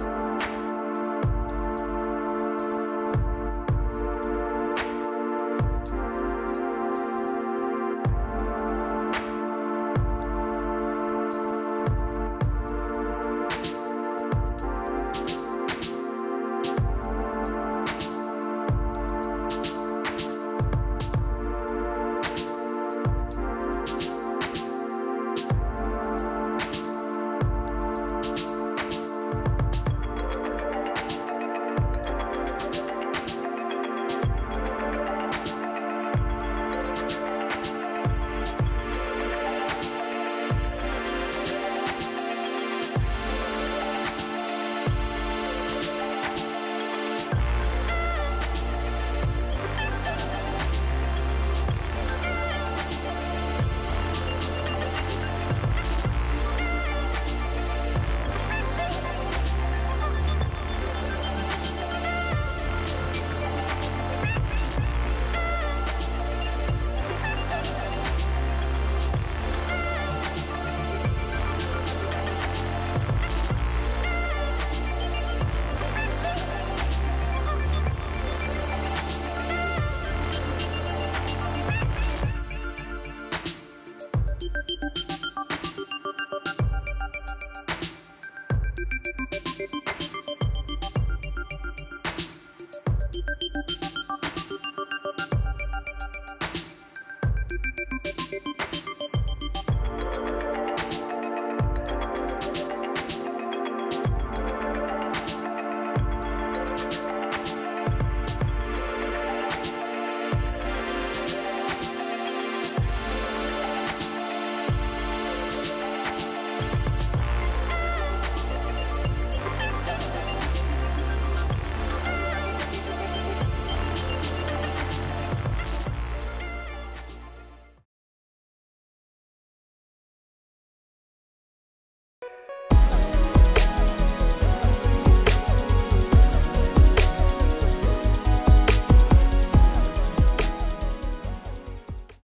Bye.